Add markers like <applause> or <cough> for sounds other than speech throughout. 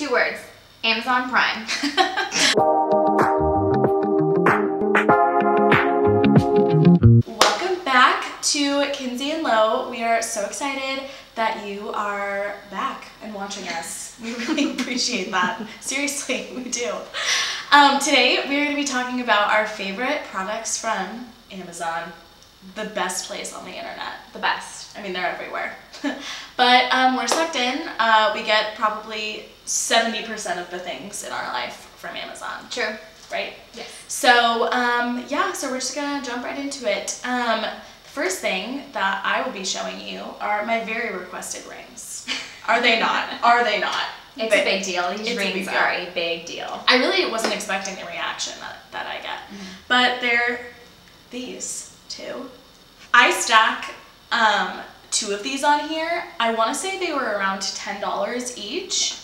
Two words. Amazon Prime. <laughs> Welcome back to Kinsey and Lo. We are so excited that you are back and watching us. We <laughs> really appreciate that. Seriously, <laughs> we do. Um, today, we are going to be talking about our favorite products from Amazon, the best place on the internet. the best. I mean, they're everywhere. But um, we're sucked in. Uh, we get probably 70% of the things in our life from Amazon, True. right? Yes. So, um, yeah, so we're just gonna jump right into it. Um, the first thing that I will be showing you are my very requested rings. Are they not? <laughs> Are they not? It's But a big deal. These it's a rings are a big deal. I really wasn't expecting the reaction that, that I get. But they're these two. I stack um, two of these on here. I want to say they were around $10 each.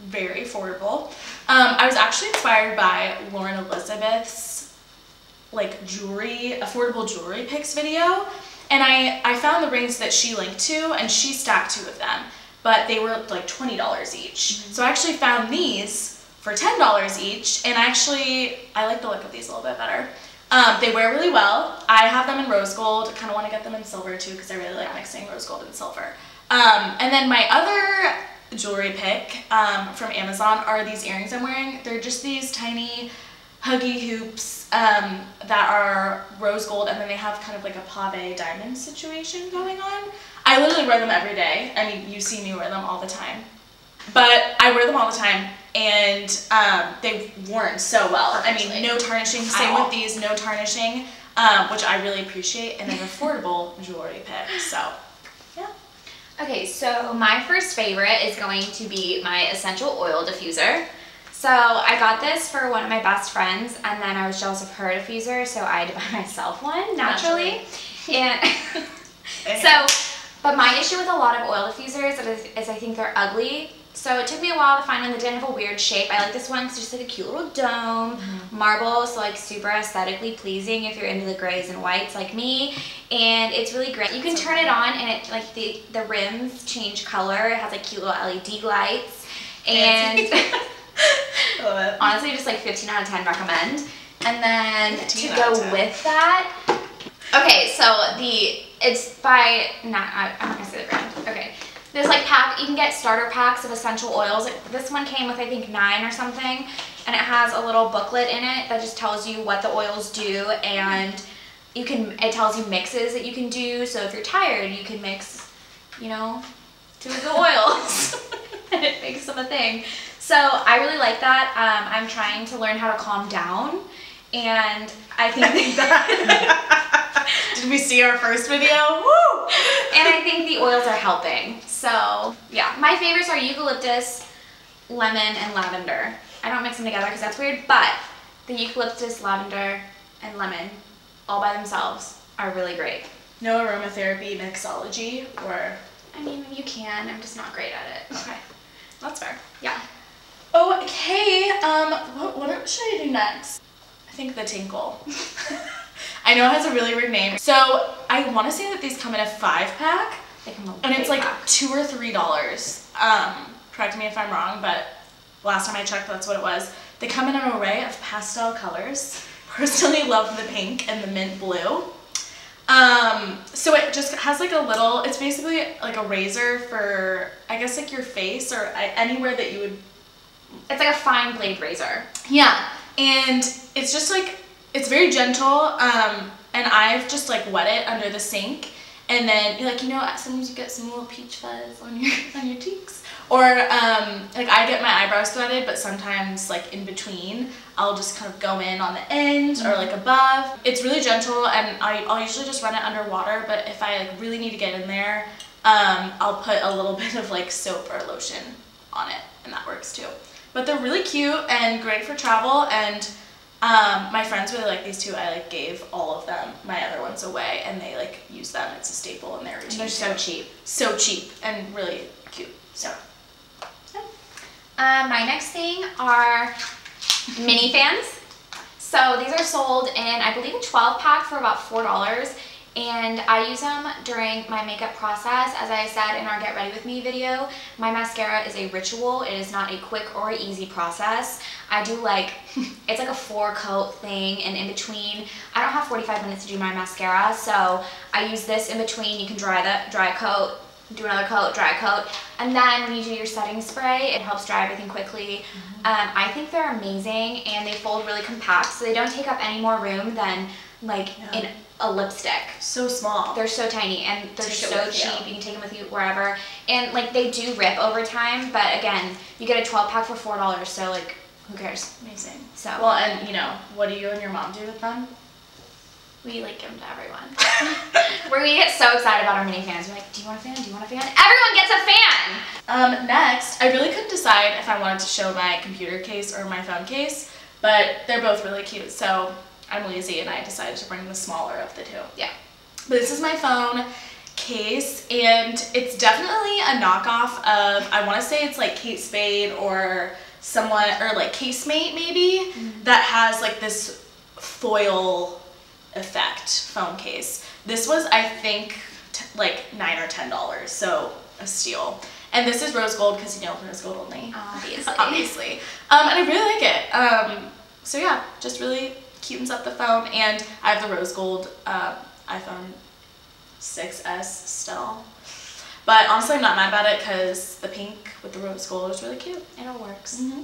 Very affordable. Um, I was actually inspired by Lauren Elizabeth's like jewelry, affordable jewelry picks video. And I, I found the rings that she linked to and she stacked two of them, but they were like $20 each. So I actually found these for $10 each and I actually, I like the look of these a little bit better. Um, they wear really well. I have them in rose gold. I Kind of want to get them in silver too because I really like mixing rose gold and silver. Um, and then my other jewelry pick um, from Amazon are these earrings I'm wearing. They're just these tiny huggy hoops um, that are rose gold and then they have kind of like a pave diamond situation going on. I literally wear them every day. I mean, you see me wear them all the time. But I wear them all the time and um, they've worn so well. I mean, no tarnishing. Same with these, no tarnishing, um, which I really appreciate, and an affordable jewelry pick. So, yeah. Okay, so my first favorite is going to be my essential oil diffuser. So I got this for one of my best friends, and then I was jealous of her diffuser, so I had to <laughs> buy myself one naturally. And <laughs> <laughs> so, but my issue with a lot of oil diffusers is, is I think they're ugly. So it took me a while to find one that didn't have a weird shape. I like this one 'cause it's just like a cute little dome, marble, so like super aesthetically pleasing if you're into the grays and whites like me. And it's really great. You can turn it on and it like the the rims change color. It has like cute little LED lights. And I <laughs> love it. honestly just like 15 out of 10 recommend and then to go with that okay so the it's by not I, i'm not gonna say the brand there's like pack you can get starter packs of essential oils. This one came with i think nine or something and it has a little booklet in it that just tells you what the oils do and you can it tells you mixes that you can do. So if you're tired you can mix you know two of the <laughs> oils. And <laughs> it makes them a thing. So I really like that. Um, I'm trying to learn how to calm down, and I think that, <laughs> <laughs> Did we see our first video? Woo! and I think the oils are helping. So yeah, my favorites are eucalyptus, lemon, and lavender. I don't mix them together because that's weird, but the eucalyptus, lavender, and lemon, all by themselves, are really great. No aromatherapy mixology or I mean, you can. I'm just not great at it. okay, that's fair. Yeah. Okay, um, what, what should I do next? I think the tinkle. <laughs> I know it has a really weird name. So I want to say that these come in a five pack, They come in a and it's like pack. two or three dollars. Um, correct me if I'm wrong, but last time I checked, that's what it was. They come in an array of pastel colors. <laughs> Personally, love the pink and the mint blue. Um, so it just has like a little. It's basically like a razor for, I guess, like your face or anywhere that you would It's like a fine blade razor. yeah, and it's just like it's very gentle. Um, and I've just like wet it under the sink, and then you like you know sometimes you get some little peach fuzz on your <laughs> on your cheeks, or um, like I get my eyebrows threaded, but sometimes like in between I'll just kind of go in on the end or like above. It's really gentle, and I, I'll usually just run it under water. But if I like really need to get in there, um, I'll put a little <laughs> bit of like soap or lotion on it, and that works too. But they're really cute and great for travel. And um, my friends really like these two. I like gave all of them my other ones away, and they like use them. It's a staple in their routine. And they're so too. cheap. so cheap and really cute. So Um, my next thing are mini fans. So these are sold in, I believe, a 12 pack for about $4. And I use them during my makeup process. As I said in our Get Ready With Me video, my mascara is a ritual. It is not a quick or easy process. I do like, <laughs> it's like a four coat thing and in between, I don't have 45 minutes to do my mascara, so I use this in between. You can dry the dry coat, do another coat, dry coat, and then when you do your setting spray, it helps dry everything quickly. Mm-hmm. Um, I think they're amazing and they fold really compact, so they don't take up any more room than like yeah. in a lipstick. So small. They're so tiny and they're take so cheap. You. you. can take them with you wherever. And like they do rip over time, but again, you get a 12 pack for four dollars. So like, who cares? Amazing. So well, and you know, what do you and your mom do with them? We like give them to everyone. <laughs> Where we get so excited about our mini fans. We're like, do you want a fan? Do you want a fan? Everyone gets a fan. Um, next, I really couldn't decide if I wanted to show my computer case or my phone case, but they're both really cute. So I'm lazy and I decided to bring the smaller of the two. Yeah. But this is my phone case and it's definitely a knockoff of, I want to say it's like Kate Spade or someone, or like Casemate maybe, mm-hmm. that has like this foil effect phone case. This was, I think, t- like nine or ten dollars, so a steal. And this is rose gold because you know rose gold only. Obviously. <laughs> Obviously. Um, and I really like it. Um, so yeah, just really cutens up the phone. And I have the rose gold uh, iPhone 6S still. But honestly, I'm not mad about it because the pink with the rose gold is really cute. It all works. Mm-hmm.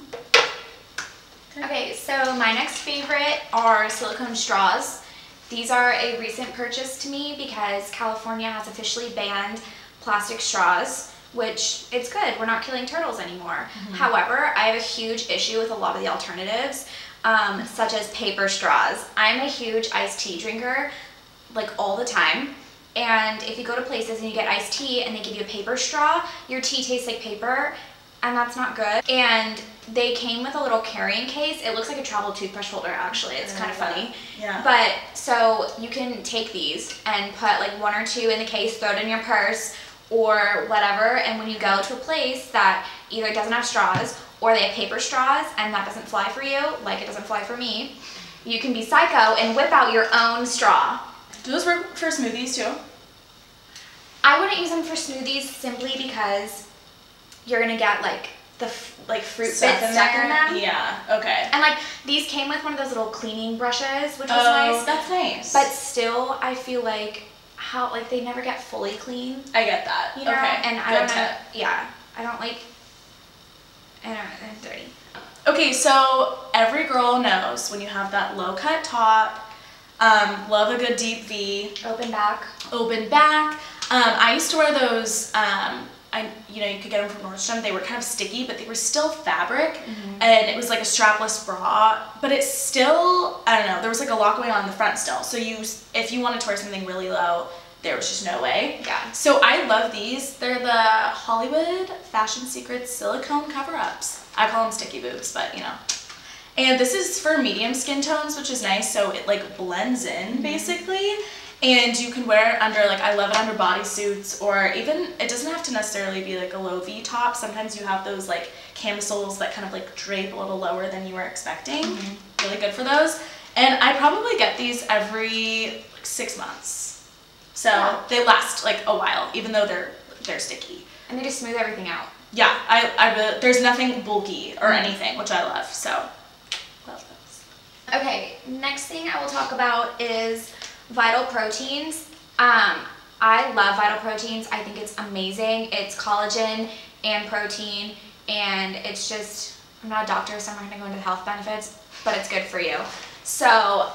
Okay. okay, so my next favorite are silicone straws. These are a recent purchase to me because California has officially banned plastic straws, which it's good. We're not killing turtles anymore. Mm-hmm. However, I have a huge issue with a lot of the alternatives um, such as paper straws. I'm a huge iced tea drinker, like all the time. And if you go to places and you get iced tea and they give you a paper straw, your tea tastes like paper and that's not good. And they came with a little carrying case. It looks like a travel toothbrush holder actually. It's kind of funny. Yeah. But so you can take these and put like one or two in the case, throw it in your purse or whatever. And when you go to a place that either doesn't have straws or they have paper straws and that doesn't fly for you, like it doesn't fly for me, you can be psycho and whip out your own straw. Do those work for smoothies too? I wouldn't use them for smoothies simply because you're gonna get like the like fruit stuck, bits stuck in them. Yeah. Okay. And like these came with one of those little cleaning brushes, which was oh, nice. that's nice. But still, I feel like how like they never get fully clean. I get that. You know, okay. and I don't know. Yeah, I don't like I don't know, they're dirty. Okay, so every girl knows when you have that low cut top, um, love a good deep V. Open back. Open back. Um, I used to wear those, um, I, you know, you could get them from Nordstrom. They were kind of sticky, but they were still fabric, mm-hmm. and it was like a strapless bra. But it's still, I don't know. There was like a lock going on in the front still. So you, if you wanted to wear something really low, there was just no way. Yeah. So I love these. They're the Hollywood Fashion Secrets silicone cover-ups. I call them sticky boobs, but you know. And this is for medium skin tones, which is nice. So it like blends in mm-hmm. basically. And you can wear it under like I love it under bodysuits or even it doesn't have to necessarily be like a low V top. Sometimes you have those like camisoles that kind of like drape a little lower than you were expecting. Mm-hmm. Really good for those. And I probably get these every like six months. So yeah. they last like a while, even though they're they're sticky. And they just smooth everything out. Yeah, I, I really, there's nothing bulky or mm-hmm. anything, which I love. So love those. Okay, next thing I will talk about is Vital Proteins. Um, I love Vital Proteins. I think it's amazing. It's collagen and protein, and it's just I'm not a doctor, so I'm not gonna go into the health benefits, but it's good for you. So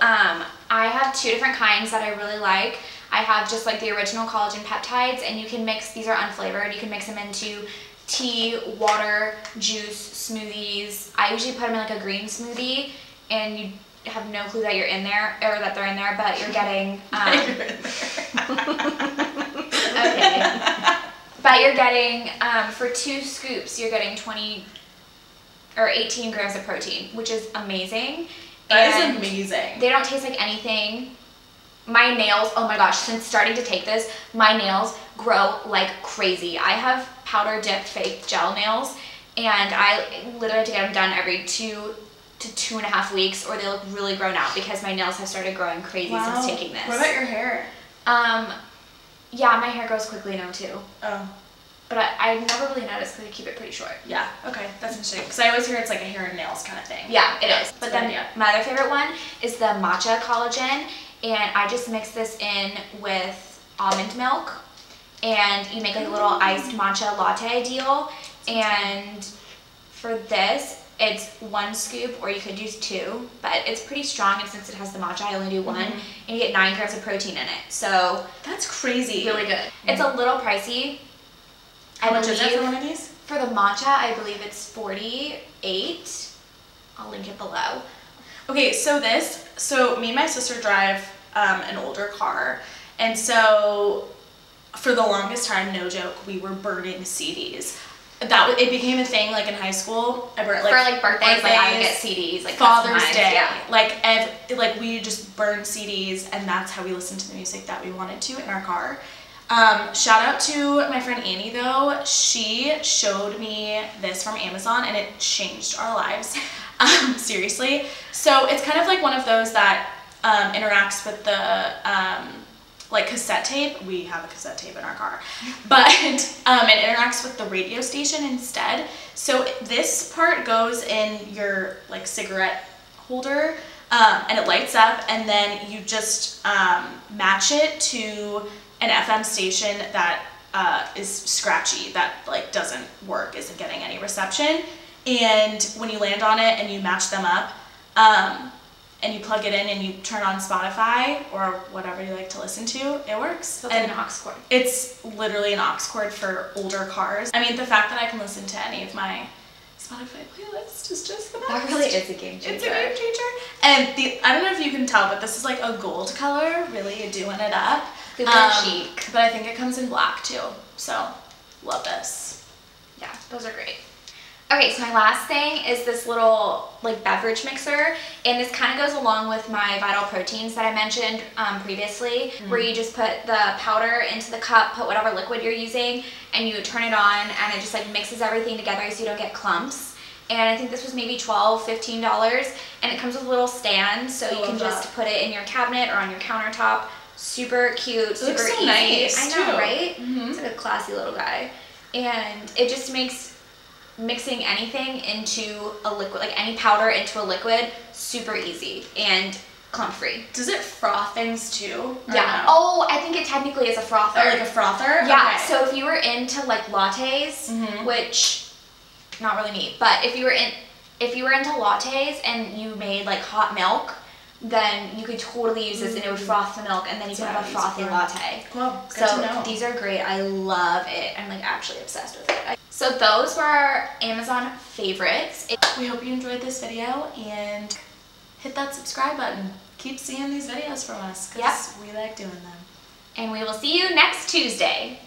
um, I have two different kinds that I really like. I have just like the original collagen peptides and you can mix, these are unflavored, you can mix them into tea, water, juice, smoothies. I usually put them in like a green smoothie and you have no clue that you're in there or that they're in there, but you're getting. <laughs> Um, <laughs> okay. But you're getting um, for two scoops, you're getting 20 or 18 grams of protein, which is amazing. That and is amazing. They don't taste like anything my nails, oh my gosh, since starting to take this, my nails grow like crazy. I have powder dipped fake gel nails and I literally have to get them done every two to two and a half weeks or they look really grown out because my nails have started growing crazy wow. since taking this. What about your hair? Um, yeah, my hair grows quickly now too. Oh. But I, I never really noticed because I keep it pretty short. Yeah. Okay. That's interesting. Because I always hear it's like a hair and nails kind of thing. Yeah, it is. But then idea. my other favorite one is the matcha collagen, and I just mix this in with almond milk, and you make like a little mm. iced matcha latte deal. And for this, it's one scoop, or you could use two, but it's pretty strong. And since it has the matcha, I only do one, mm-hmm. and you get nine grams of protein in it. So That's crazy. really good. Mm. It's a little pricey. How I much is believe- for one of these? for the matcha, I believe it's 48. I'll link it below. Okay, so this, so me and my sister drive um, an older car, and so for the longest time, no joke, we were burning CDs. That it became a thing like in high school. I burnt like for like birthdays, like I would get CDs, like Father's Day, Yeah. like ev- like we just burned CDs, and that's how we listened to the music that we wanted to in our car. Um, shout out to my friend Annie though. She showed me this from Amazon, and it changed our lives. Um, <laughs> seriously. So it's kind of like one of those that um, interacts with the um, like cassette tape. We have a cassette tape in our car, <laughs> but um, it interacts with the radio station instead. So this part goes in your like cigarette holder, um, and it lights up, and then you just um, match it to an FM station that uh, is scratchy, that like doesn't work, isn't getting any reception. And when you land on it and you match them up, um, and you plug it in and you turn on Spotify or whatever you like to listen to, it works. So it's and an aux cord. it's literally an aux cord for older cars. I mean, the fact that I can listen to any of my Spotify playlist is just the best. That really is a game changer. It's a game changer. And the I don't know if you can tell, but this is like a gold color, really doing it up. Super Um, chic. But I think it comes in black too. So love this. Yeah, those are great. Okay, so my last thing is this little like beverage mixer, and this kind of goes along with my Vital Proteins that I mentioned um, previously, where you just put the powder into the cup, put whatever liquid you're using, and you turn it on, and it just like mixes everything together so you don't get clumps. And I think this was maybe 12 $15, and it comes with a little stand, so I you can love just that. put it in your cabinet or on your countertop. Super cute, super looks so easy. nice, I know, too. right? Mhm. It's like a classy little guy. And it just makes mixing anything into a liquid, like any powder into a liquid, super easy and clump free. Does it froth things too? Yeah. no? Oh, I think it technically is a frother. Oh, like a frother? yeah. Okay. So if you were into like lattes, Mhm. which not really me, but if you were in if you were into lattes and you made like hot milk, then you could totally use this and it would froth the milk and then you So could have a frothy latte. Cool. Good So these are great. I love it. I'm like actually obsessed with it. I- So those were our Amazon favorites. We hope you enjoyed this video and hit that subscribe button. Keep seeing these videos from us because we like doing them. and we will see you next Tuesday.